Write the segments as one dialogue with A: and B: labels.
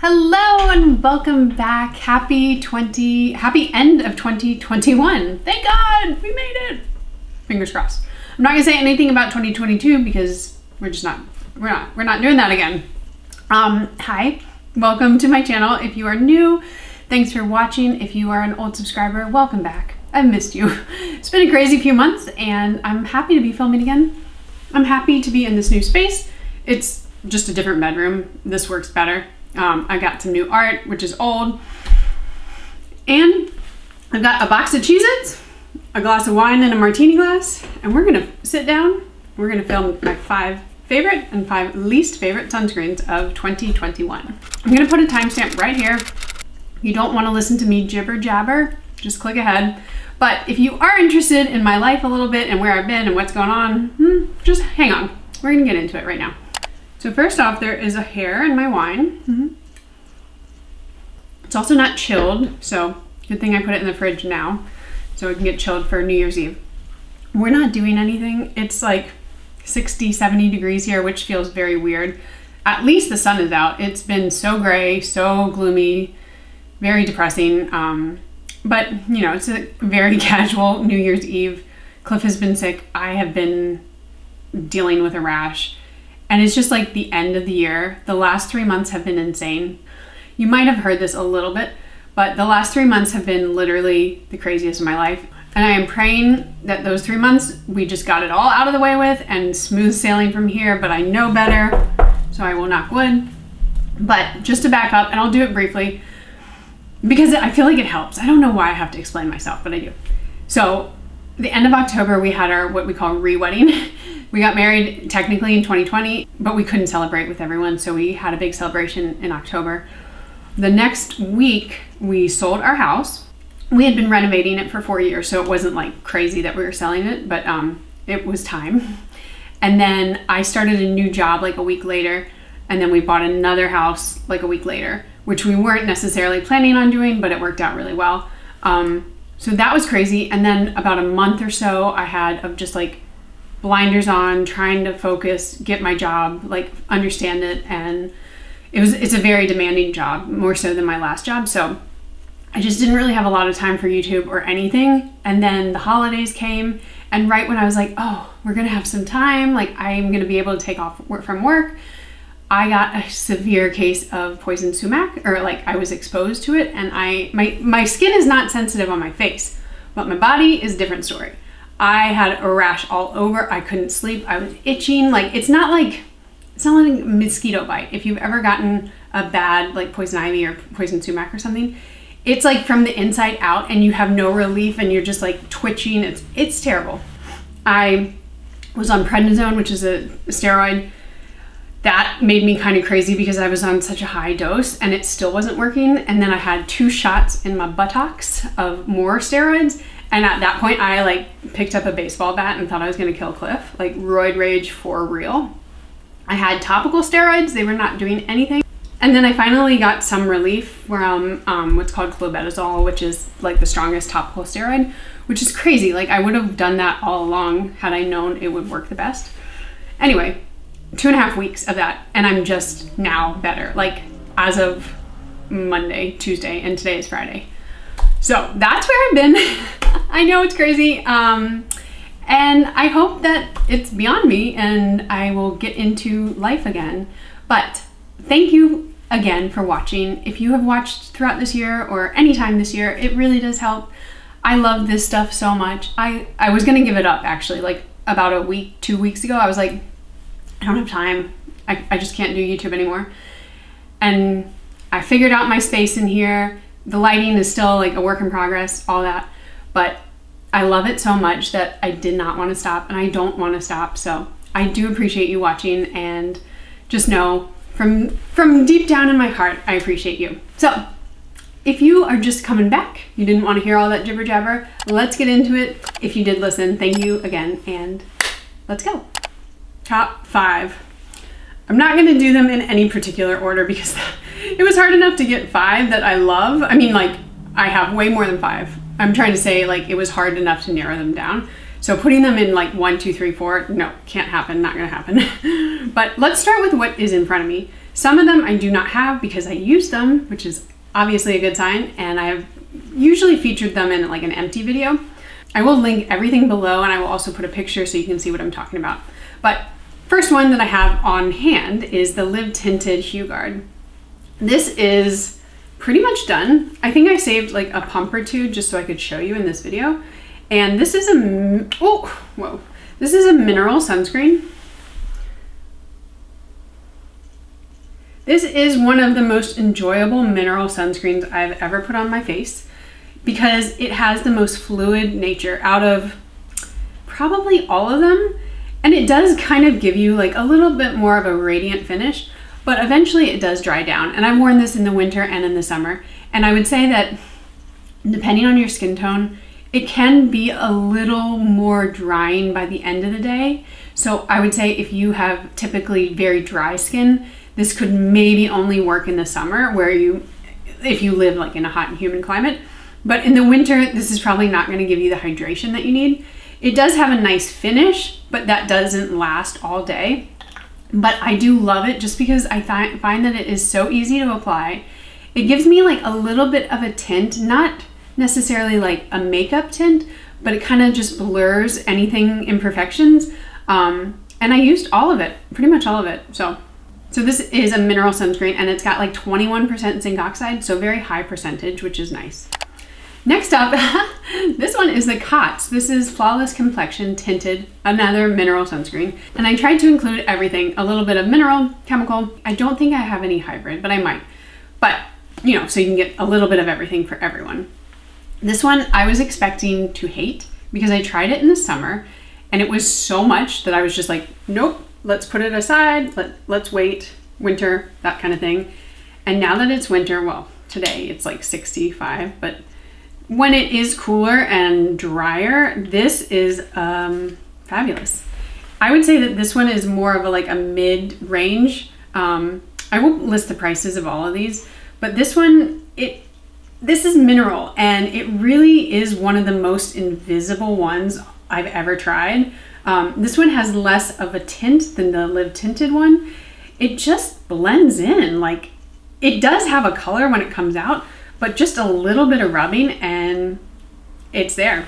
A: Hello and welcome back. Happy 20, happy end of 2021. Thank God we made it. Fingers crossed. I'm not gonna say anything about 2022 because we're just not, we're not, we're not doing that again. Um, hi, welcome to my channel. If you are new, thanks for watching. If you are an old subscriber, welcome back. I've missed you. It's been a crazy few months and I'm happy to be filming again. I'm happy to be in this new space. It's just a different bedroom. This works better. Um, I got some new art, which is old. And I've got a box of Cheez-Its, a glass of wine and a martini glass, and we're gonna sit down. We're gonna film my five favorite and five least favorite sunscreens of 2021. I'm gonna put a timestamp right here. You don't wanna listen to me jibber jabber, just click ahead. But if you are interested in my life a little bit and where I've been and what's going on, hmm, just hang on. We're gonna get into it right now. So first off, there is a hair in my wine. Mm -hmm. It's also not chilled, so good thing I put it in the fridge now so it can get chilled for New Year's Eve. We're not doing anything. It's like 60, 70 degrees here, which feels very weird. At least the sun is out. It's been so gray, so gloomy, very depressing. Um, but, you know, it's a very casual New Year's Eve. Cliff has been sick. I have been dealing with a rash. And it's just like the end of the year. The last three months have been insane. You might have heard this a little bit, but the last three months have been literally the craziest of my life. And I am praying that those three months we just got it all out of the way with and smooth sailing from here, but I know better, so I will knock wood. But just to back up, and I'll do it briefly because I feel like it helps. I don't know why I have to explain myself, but I do. So, the end of October, we had our what we call re wedding. We got married technically in 2020, but we couldn't celebrate with everyone, so we had a big celebration in October. The next week, we sold our house. We had been renovating it for four years, so it wasn't like crazy that we were selling it, but um, it was time. And then I started a new job like a week later, and then we bought another house like a week later, which we weren't necessarily planning on doing, but it worked out really well. Um, so that was crazy. And then about a month or so, I had of just like blinders on, trying to focus, get my job, like understand it, and it was it's a very demanding job, more so than my last job. So I just didn't really have a lot of time for YouTube or anything. And then the holidays came, and right when I was like, oh, we're gonna have some time, like I'm gonna be able to take off work from work. I got a severe case of poison sumac, or like I was exposed to it, and I my my skin is not sensitive on my face, but my body is a different story. I had a rash all over. I couldn't sleep. I was itching. Like it's not like it's not like mosquito bite. If you've ever gotten a bad like poison ivy or poison sumac or something, it's like from the inside out and you have no relief and you're just like twitching. It's it's terrible. I was on prednisone, which is a steroid. That made me kind of crazy because I was on such a high dose and it still wasn't working. And then I had two shots in my buttocks of more steroids and at that point, I like picked up a baseball bat and thought I was going to kill Cliff, like roid rage for real. I had topical steroids; they were not doing anything. And then I finally got some relief from um, what's called clobetasol, which is like the strongest topical steroid, which is crazy. Like I would have done that all along had I known it would work the best. Anyway, two and a half weeks of that, and I'm just now better. Like as of Monday, Tuesday, and today is Friday. So that's where I've been. I know it's crazy. Um, and I hope that it's beyond me and I will get into life again. But thank you again for watching. If you have watched throughout this year or anytime this year, it really does help. I love this stuff so much. I, I was gonna give it up actually, like about a week, two weeks ago. I was like, don't have time. I, I just can't do YouTube anymore. And I figured out my space in here the lighting is still like a work in progress, all that. But I love it so much that I did not want to stop and I don't want to stop. So I do appreciate you watching and just know from from deep down in my heart, I appreciate you. So if you are just coming back, you didn't want to hear all that jibber jabber, let's get into it. If you did listen, thank you again and let's go. Top five. I'm not going to do them in any particular order because it was hard enough to get five that I love. I mean, like, I have way more than five. I'm trying to say, like, it was hard enough to narrow them down. So putting them in like one, two, three, four, no, can't happen, not gonna happen. but let's start with what is in front of me. Some of them I do not have because I used them, which is obviously a good sign, and I have usually featured them in like an empty video. I will link everything below and I will also put a picture so you can see what I'm talking about. But first one that I have on hand is the Live Tinted Hue Guard. This is pretty much done. I think I saved like a pump or two just so I could show you in this video. And this is a, oh, whoa. This is a mineral sunscreen. This is one of the most enjoyable mineral sunscreens I've ever put on my face because it has the most fluid nature out of probably all of them. And it does kind of give you like a little bit more of a radiant finish, but eventually it does dry down. And I've worn this in the winter and in the summer. And I would say that depending on your skin tone, it can be a little more drying by the end of the day. So I would say if you have typically very dry skin, this could maybe only work in the summer where you, if you live like in a hot and humid climate. But in the winter, this is probably not gonna give you the hydration that you need. It does have a nice finish, but that doesn't last all day. But I do love it just because I find that it is so easy to apply. It gives me like a little bit of a tint, not necessarily like a makeup tint, but it kind of just blurs anything imperfections. Um, and I used all of it, pretty much all of it. So, so this is a mineral sunscreen and it's got like 21% zinc oxide, so very high percentage, which is nice. Next up, this one is the COTZ. This is Flawless Complexion Tinted, another mineral sunscreen. And I tried to include everything, a little bit of mineral, chemical. I don't think I have any hybrid, but I might. But, you know, so you can get a little bit of everything for everyone. This one I was expecting to hate because I tried it in the summer and it was so much that I was just like, nope, let's put it aside, let, let's wait, winter, that kind of thing. And now that it's winter, well, today it's like 65, but when it is cooler and drier, this is um, fabulous. I would say that this one is more of a like a mid-range. Um, I won't list the prices of all of these, but this one, it this is mineral and it really is one of the most invisible ones I've ever tried. Um, this one has less of a tint than the Live Tinted one. It just blends in. Like, it does have a color when it comes out, but just a little bit of rubbing and it's there.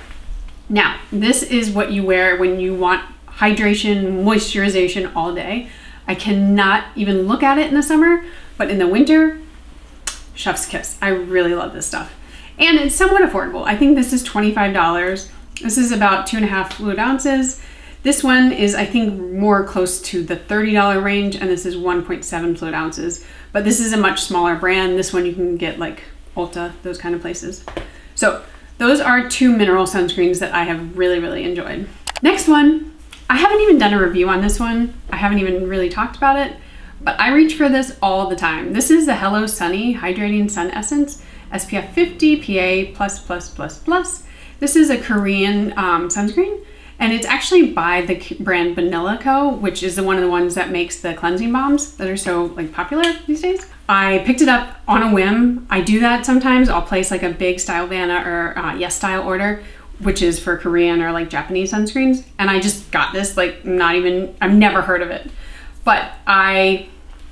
A: Now, this is what you wear when you want hydration, moisturization all day. I cannot even look at it in the summer, but in the winter, chef's kiss. I really love this stuff. And it's somewhat affordable. I think this is $25. This is about two and a half fluid ounces. This one is, I think, more close to the $30 range, and this is 1.7 fluid ounces. But this is a much smaller brand. This one you can get like Ulta, those kind of places. So those are two mineral sunscreens that I have really, really enjoyed. Next one, I haven't even done a review on this one. I haven't even really talked about it, but I reach for this all the time. This is the Hello Sunny Hydrating Sun Essence SPF 50 PA++++. This is a Korean um, sunscreen and it's actually by the brand Banila Co, which is the one of the ones that makes the cleansing bombs that are so like popular these days. I picked it up on a whim. I do that sometimes. I'll place like a big Style Stylevana or uh, Yes Style order, which is for Korean or like Japanese sunscreens. And I just got this, like not even, I've never heard of it. But I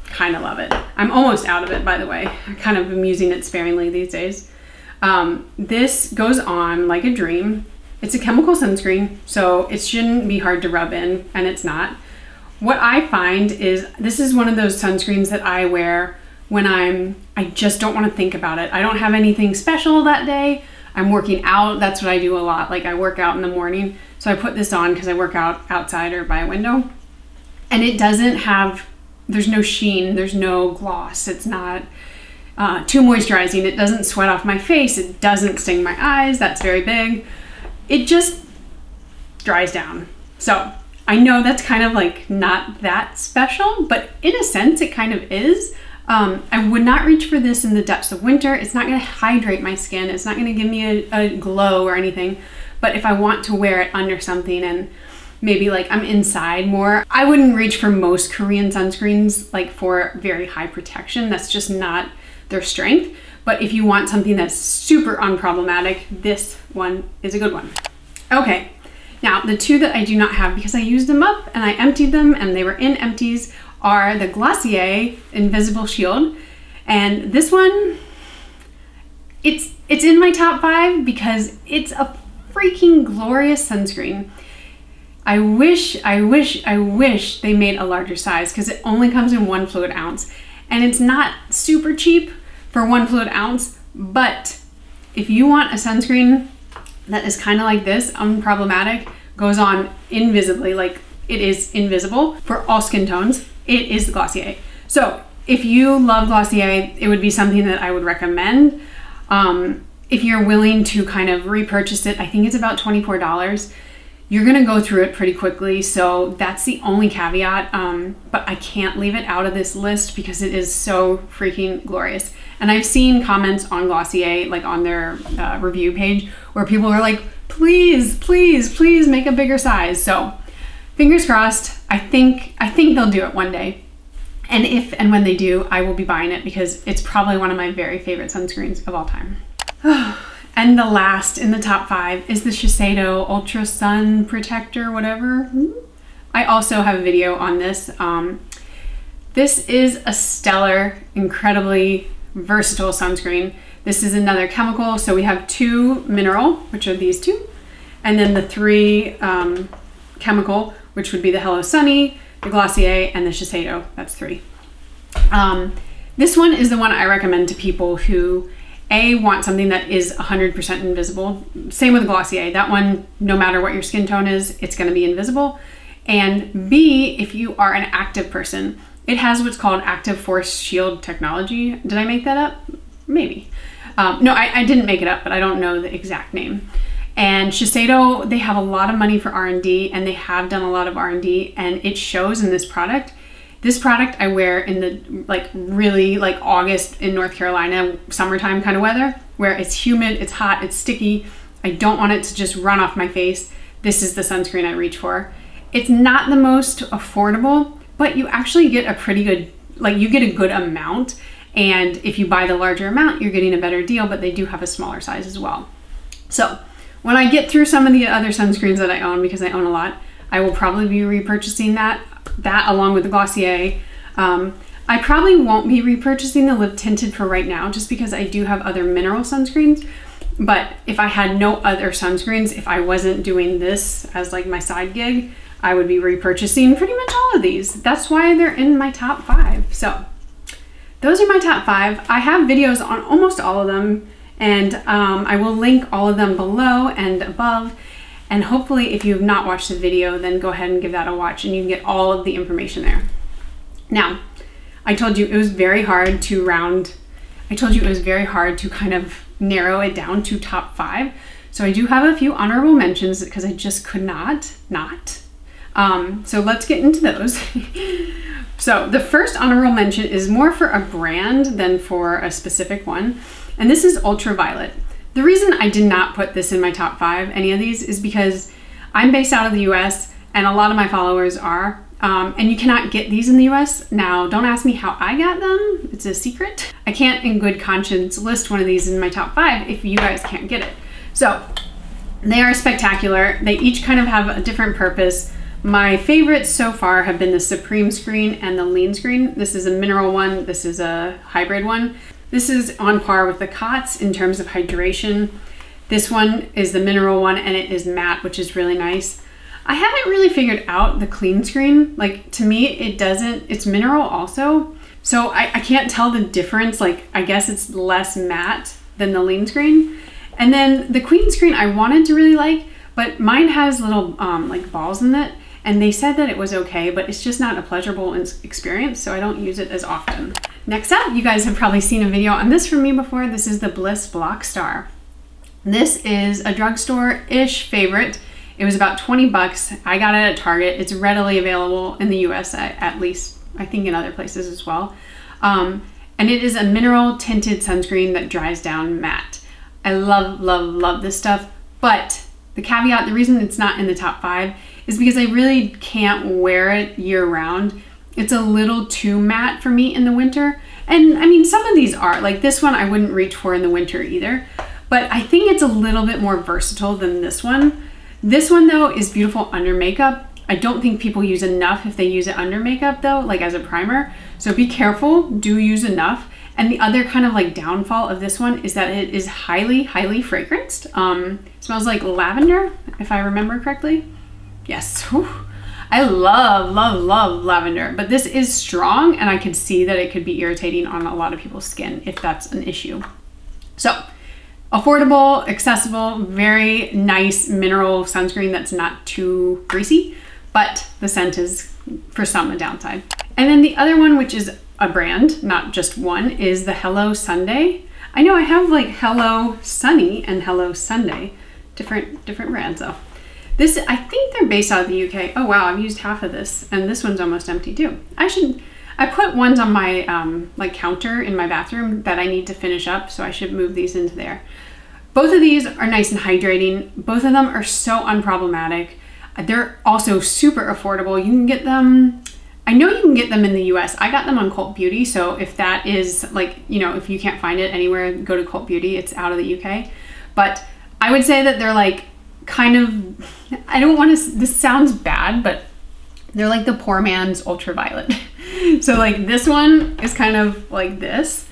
A: kind of love it. I'm almost out of it, by the way. I kind of am using it sparingly these days. Um, this goes on like a dream. It's a chemical sunscreen, so it shouldn't be hard to rub in, and it's not. What I find is this is one of those sunscreens that I wear when I'm, I just don't want to think about it. I don't have anything special that day. I'm working out. That's what I do a lot. Like I work out in the morning. So I put this on because I work out outside or by a window. And it doesn't have, there's no sheen, there's no gloss. It's not uh, too moisturizing. It doesn't sweat off my face. It doesn't sting my eyes. That's very big. It just dries down. So I know that's kind of like not that special, but in a sense it kind of is. Um, I would not reach for this in the depths of winter. It's not going to hydrate my skin. It's not going to give me a, a, glow or anything. But if I want to wear it under something and maybe like I'm inside more, I wouldn't reach for most Korean sunscreens like for very high protection. That's just not their strength. But if you want something that's super unproblematic, this one is a good one. Okay, Now, the two that I do not have because I used them up and I emptied them and they were in empties are the Glossier Invisible Shield. And this one, it's it's in my top five because it's a freaking glorious sunscreen. I wish, I wish, I wish they made a larger size because it only comes in one fluid ounce. And it's not super cheap for one fluid ounce, but if you want a sunscreen that is kind of like this, unproblematic, goes on invisibly, like it is invisible for all skin tones, it is the Glossier. So if you love Glossier, it would be something that I would recommend. Um, if you're willing to kind of repurchase it, I think it's about $24. You're gonna go through it pretty quickly, so that's the only caveat. Um, but I can't leave it out of this list because it is so freaking glorious. And I've seen comments on Glossier, like on their uh, review page, where people are like, please, please, please make a bigger size. So fingers crossed. I think I think they'll do it one day. And if and when they do, I will be buying it because it's probably one of my very favorite sunscreens of all time. and the last in the top five is the Shiseido Ultra Sun Protector, whatever. I also have a video on this. Um, this is a stellar, incredibly versatile sunscreen. This is another chemical. So we have two mineral, which are these two, and then the three um, chemical, which would be the Hello Sunny, the Glossier, and the Shiseido. That's three. Um, this one is the one I recommend to people who a want something that is 100% invisible. Same with Glossier. That one, no matter what your skin tone is, it's going to be invisible. And B, if you are an active person, it has what's called active force shield technology. Did I make that up? Maybe. Um, no, I, I didn't make it up, but I don't know the exact name. And Shiseido, they have a lot of money for R&D and they have done a lot of R&D and it shows in this product. This product I wear in the like really like August in North Carolina, summertime kind of weather, where it's humid, it's hot, it's sticky. I don't want it to just run off my face. This is the sunscreen I reach for. It's not the most affordable, but you actually get a pretty good, like you get a good amount. And if you buy the larger amount, you're getting a better deal, but they do have a smaller size as well. So when I get through some of the other sunscreens that I own, because I own a lot, I will probably be repurchasing that, that along with the Glossier. Um, I probably won't be repurchasing the Live Tinted for right now, just because I do have other mineral sunscreens. But if I had no other sunscreens, if I wasn't doing this as like my side gig, I would be repurchasing pretty much all of these. That's why they're in my top five. So those are my top five. I have videos on almost all of them and um, I will link all of them below and above. And hopefully if you have not watched the video, then go ahead and give that a watch and you can get all of the information there. Now, I told you it was very hard to round, I told you it was very hard to kind of narrow it down to top five. So I do have a few honorable mentions because I just could not, not. Um, so let's get into those. so the first honorable mention is more for a brand than for a specific one. And this is Ultra Violette. The reason I did not put this in my top five, any of these, is because I'm based out of the US and a lot of my followers are. Um, and you cannot get these in the US. Now, don't ask me how I got them. It's a secret. I can't in good conscience list one of these in my top five if you guys can't get it. So they are spectacular. They each kind of have a different purpose. My favorites so far have been the Supreme screen and the Lean screen. This is a mineral one. This is a hybrid one. This is on par with the COTZ in terms of hydration. This one is the mineral one and it is matte, which is really nice. I haven't really figured out the clean screen. Like to me, it doesn't, it's mineral also. So I, I can't tell the difference. Like I guess it's less matte than the lean screen. And then the queen screen I wanted to really like, but mine has little um, like balls in it and they said that it was okay, but it's just not a pleasurable experience, so I don't use it as often. Next up, you guys have probably seen a video on this from me before. This is the Bliss Block Star. This is a drugstore-ish favorite. It was about 20 bucks. I got it at Target. It's readily available in the US at, at least, I think in other places as well. Um, and it is a mineral tinted sunscreen that dries down matte. I love, love, love this stuff, but the caveat, the reason it's not in the top five is because I really can't wear it year round. It's a little too matte for me in the winter. And I mean, some of these are, like this one I wouldn't reach for in the winter either. But I think it's a little bit more versatile than this one. This one though is beautiful under makeup. I don't think people use enough if they use it under makeup though, like as a primer. So be careful, do use enough. And the other kind of like downfall of this one is that it is highly, highly fragranced. Um, smells like lavender, if I remember correctly. Yes, Whew. I love, love, love lavender, but this is strong and I could see that it could be irritating on a lot of people's skin if that's an issue. So affordable, accessible, very nice mineral sunscreen that's not too greasy, but the scent is for some a downside. And then the other one, which is a brand, not just one, is the Hello Sunday. I know I have like Hello Sunny and Hello Sunday, different different brands though. This, I think they're based out of the UK. Oh wow, I've used half of this and this one's almost empty too. I should, I put ones on my um, like counter in my bathroom that I need to finish up, so I should move these into there. Both of these are nice and hydrating. Both of them are so unproblematic. They're also super affordable. You can get them, I know you can get them in the US. I got them on Cult Beauty, so if that is like, you know, if you can't find it anywhere, go to Cult Beauty. It's out of the UK. But I would say that they're like kind of, I don't want to, this sounds bad, but they're like the poor man's Ultra Violette. so like this one is kind of like this.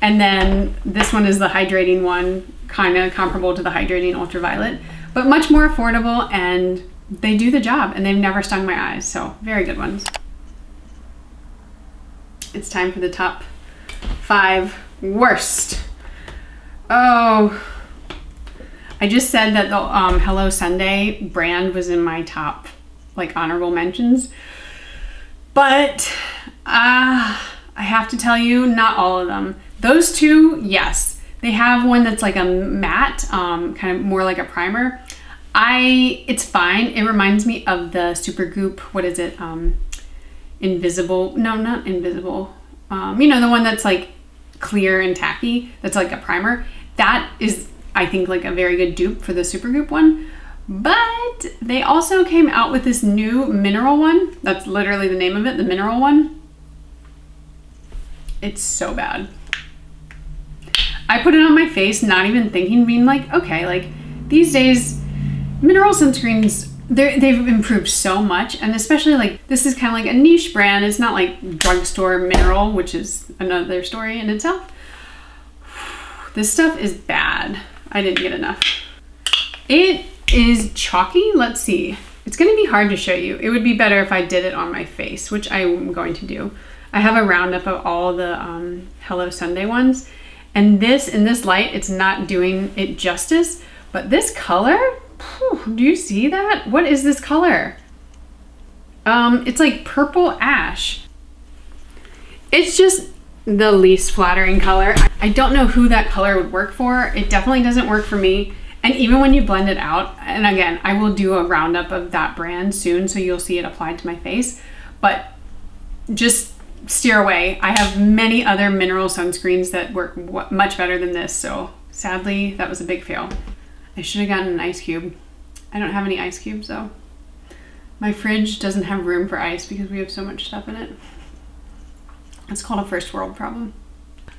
A: And then this one is the hydrating one, kind of comparable to the hydrating Ultra Violette, but much more affordable and they do the job and they've never stung my eyes. So very good ones. It's time for the top five worst. Oh, I just said that the um, Hello Sunday brand was in my top like honorable mentions. But uh, I have to tell you, not all of them. Those two, yes. They have one that's like a matte, um, kind of more like a primer. I, it's fine. It reminds me of the Supergoop, what is it? Um, invisible, no, not invisible. Um, you know, the one that's like clear and tacky, that's like a primer. That is I think like a very good dupe for the Supergoop one. But they also came out with this new mineral one. That's literally the name of it, the mineral one. It's so bad. I put it on my face, not even thinking, being like, okay, like these days, mineral sunscreens, they've improved so much. And especially like, this is kind of like a niche brand. It's not like drugstore mineral, which is another story in itself. This stuff is bad. I didn't get enough. It is chalky. Let's see. It's going to be hard to show you. It would be better if I did it on my face, which I'm going to do. I have a roundup of all the um, Hello Sunday ones. And this, in this light, it's not doing it justice. But this color, whew, do you see that? What is this color? Um, it's like purple ash. It's just the least flattering color. I don't know who that color would work for. It definitely doesn't work for me. And even when you blend it out, and again, I will do a roundup of that brand soon so you'll see it applied to my face, but just steer away. I have many other mineral sunscreens that work much better than this, so sadly, that was a big fail. I should have gotten an ice cube. I don't have any ice cubes though. My fridge doesn't have room for ice because we have so much stuff in it. It's called a first world problem.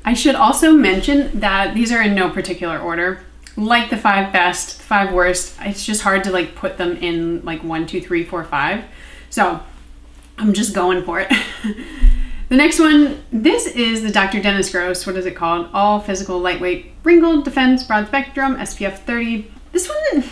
A: I should also mention that these are in no particular order. Like the five best, five worst, it's just hard to like put them in like one, two, three, four, five. So I'm just going for it. the next one, this is the Dr. Dennis Gross, what is it called? All Physical Lightweight Wrinkle Defense Broad Spectrum SPF 30. This one,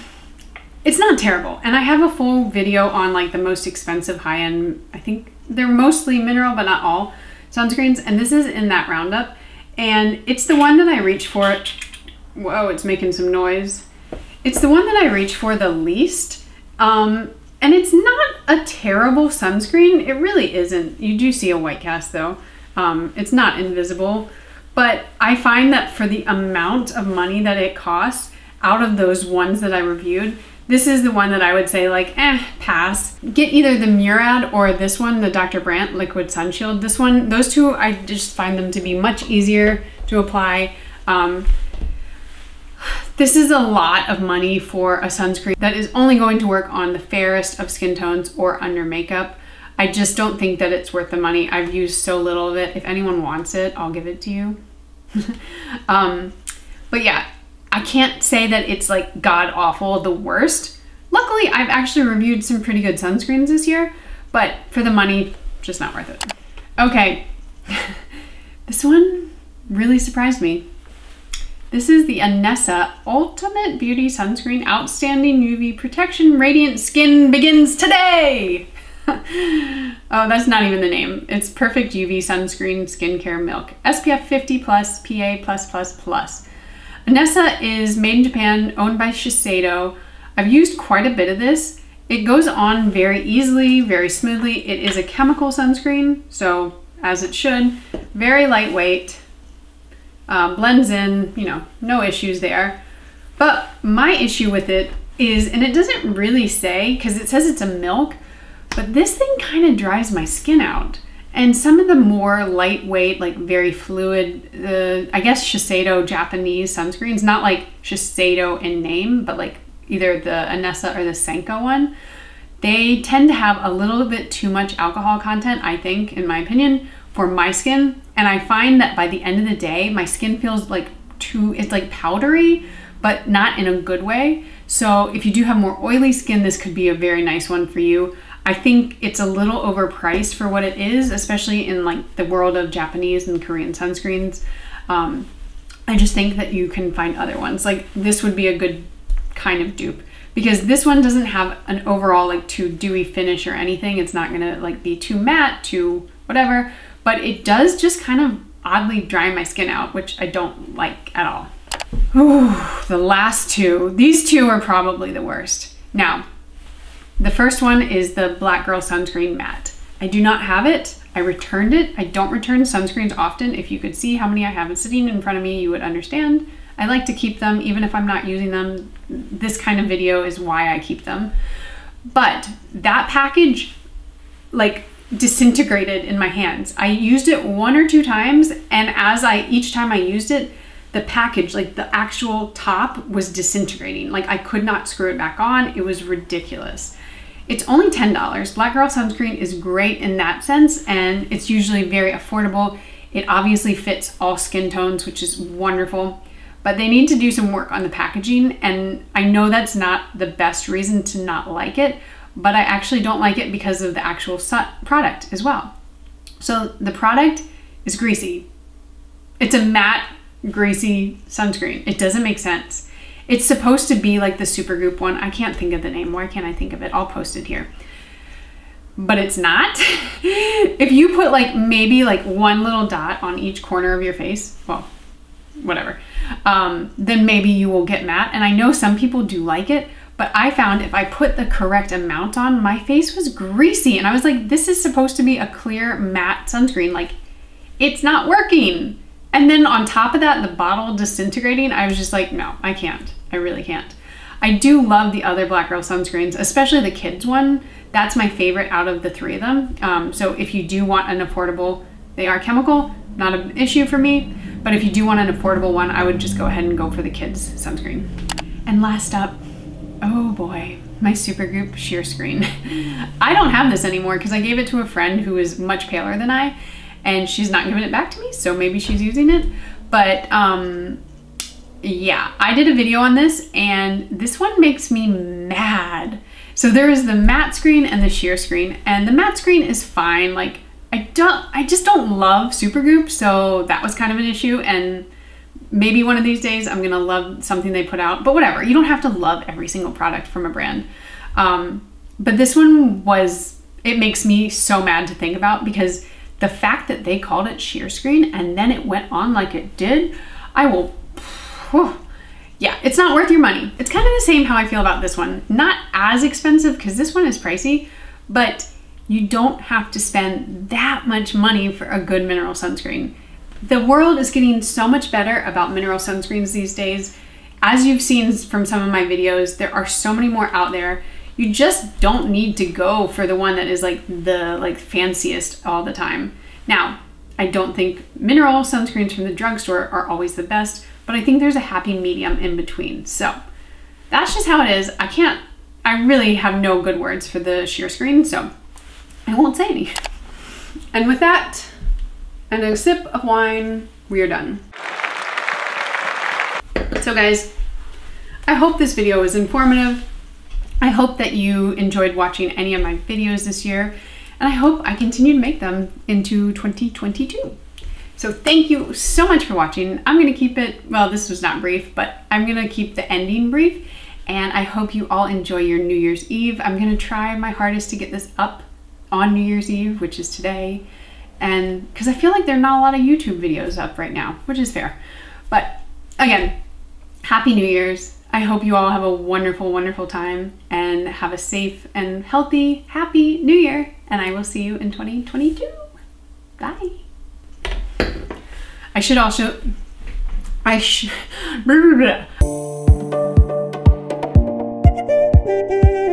A: it's not terrible. And I have a full video on like the most expensive high-end, I think they're mostly mineral, but not all sunscreens. And this is in that roundup. And it's the one that I reach for. Whoa, it's making some noise. It's the one that I reach for the least. Um, and it's not a terrible sunscreen. It really isn't. You do see a white cast though. Um, it's not invisible. But I find that for the amount of money that it costs, out of those ones that I reviewed, this is the one that I would say like, eh, pass. Get either the Murad or this one, the Dr. Brandt Liquid Sun Shield. This one, those two, I just find them to be much easier to apply. Um, this is a lot of money for a sunscreen that is only going to work on the fairest of skin tones or under makeup. I just don't think that it's worth the money. I've used so little of it. If anyone wants it, I'll give it to you. um, but yeah, I can't say that it's like god awful, the worst. Luckily, I've actually reviewed some pretty good sunscreens this year, but for the money, just not worth it. Okay, this one really surprised me. This is the Anessa Ultimate Beauty Sunscreen Outstanding UV Protection Radiant Skin Begins Today! oh, that's not even the name. It's Perfect UV Sunscreen Skincare Milk. SPF 50 plus, PA plus plus plus. Anessa is made in Japan, owned by Shiseido. I've used quite a bit of this. It goes on very easily, very smoothly. It is a chemical sunscreen, so as it should. Very lightweight um, blends in, you know, no issues there. But my issue with it is, and it doesn't really say, because it says it's a milk, but this thing kind of dries my skin out. And some of the more lightweight, like very fluid, uh, I guess Shiseido Japanese sunscreens, not like Shiseido in name, but like either the Anessa or the Senka one, they tend to have a little bit too much alcohol content, I think, in my opinion, for my skin. And I find that by the end of the day, my skin feels like too, it's like powdery, but not in a good way. So if you do have more oily skin, this could be a very nice one for you. I think it's a little overpriced for what it is, especially in like the world of Japanese and Korean sunscreens. Um, I just think that you can find other ones. Like this would be a good kind of dupe because this one doesn't have an overall like too dewy finish or anything. It's not gonna like be too matte, too whatever but it does just kind of oddly dry my skin out, which I don't like at all. Ooh, the last two. These two are probably the worst. Now, the first one is the Black Girl Sunscreen Matte. I do not have it. I returned it. I don't return sunscreens often. If you could see how many I have sitting in front of me, you would understand. I like to keep them even if I'm not using them. This kind of video is why I keep them. But that package, like disintegrated in my hands. I used it one or two times and as I each time I used it, the package, like the actual top was disintegrating. Like I could not screw it back on. It was ridiculous. It's only $10. Black Girl sunscreen is great in that sense and it's usually very affordable. It obviously fits all skin tones, which is wonderful. But they need to do some work on the packaging and I know that's not the best reason to not like it, but I actually don't like it because of the actual product as well. So the product is greasy. It's a matte, greasy sunscreen. It doesn't make sense. It's supposed to be like the Supergoop one. I can't think of the name. Why can't I think of it? I'll post it here. But it's not. if you put like maybe like one little dot on each corner of your face, well, whatever, um, then maybe you will get matte. And I know some people do like it, but I found if I put the correct amount on, my face was greasy. And I was like, this is supposed to be a clear matte sunscreen. Like, it's not working. And then on top of that, the bottle disintegrating, I was just like, no, I can't. I really can't. I do love the other Black Girl sunscreens, especially the kids one. That's my favorite out of the three of them. Um, so if you do want an affordable, they are chemical, not an issue for me. But if you do want an affordable one, I would just go ahead and go for the kids sunscreen. And last up, Oh boy, my Supergoop sheer screen. I don't have this anymore because I gave it to a friend who is much paler than I and she's not giving it back to me, so maybe she's using it. But um, yeah, I did a video on this and this one makes me mad. So there is the matte screen and the sheer screen and the matte screen is fine. Like I don't, I just don't love Supergoop, so that was kind of an issue and maybe one of these days I'm gonna love something they put out, but whatever. You don't have to love every single product from a brand. Um, but this one was, it makes me so mad to think about because the fact that they called it sheer screen and then it went on like it did, I will, whew, yeah, it's not worth your money. It's kind of the same how I feel about this one. Not as expensive because this one is pricey, but you don't have to spend that much money for a good mineral sunscreen. The world is getting so much better about mineral sunscreens these days. As you've seen from some of my videos, there are so many more out there. You just don't need to go for the one that is like the like fanciest all the time. Now, I don't think mineral sunscreens from the drugstore are always the best, but I think there's a happy medium in between. So that's just how it is. I can't, I really have no good words for the sheer screen, so I won't say any. And with that, and a sip of wine, we are done. So guys, I hope this video was informative. I hope that you enjoyed watching any of my videos this year, and I hope I continue to make them into 2022. So thank you so much for watching. I'm gonna keep it, well, this was not brief, but I'm gonna keep the ending brief, and I hope you all enjoy your New Year's Eve. I'm gonna try my hardest to get this up on New Year's Eve, which is today, and because I feel like there are not a lot of YouTube videos up right now, which is fair. But again, Happy New Year's. I hope you all have a wonderful, wonderful time and have a safe and healthy, happy new year. And I will see you in 2022. Bye. I should also, I should.